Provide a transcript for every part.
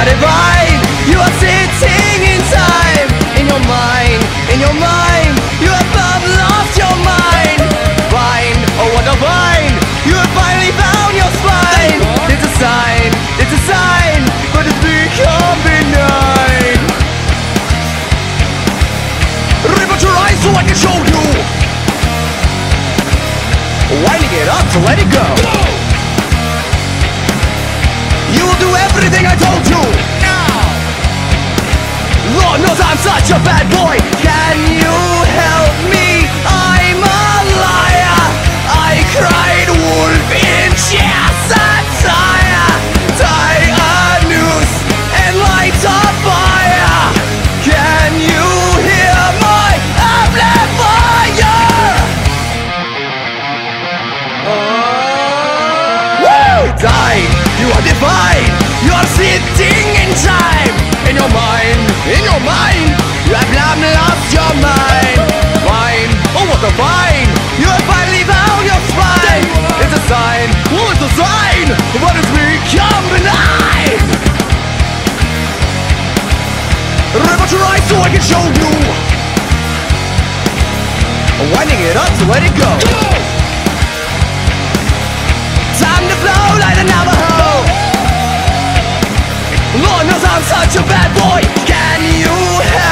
You are sitting in time In your mind, in your mind. You have lost your mind. Oh what a You have finally found your spine. It's a sign, it's a sign. But it's your eyes so I can show you. Winding it up to let it go. Such a bad boy. Can you help me? I'm a liar. I cried wolf in chest attire. Tie a noose and light a fire. Can you hear my amplifier? Woo! Die! You are divine! You are sitting in time! In your mind, in your mind! Lost your mind! Fine! Oh, what a fine! You have finally found your spine! It's a sign! Oh, it's a sign! What has become benign? Rip your eyes so I can show you! Winding it up to let it go! Time to flow like the Navajo Lord knows I'm such a bad boy Can you help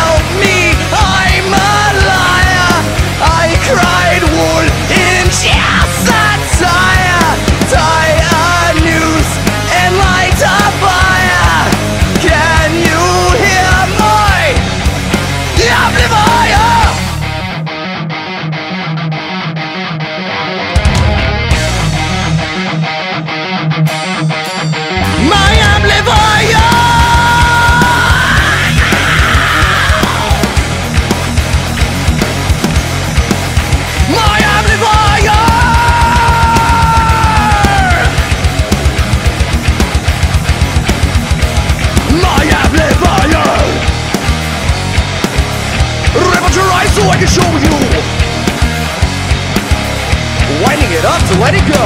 show you! Winding it up to let it go!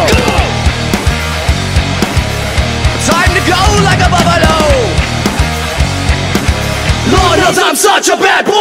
Time to go like a buffalo Lord knows I'm such a bad boy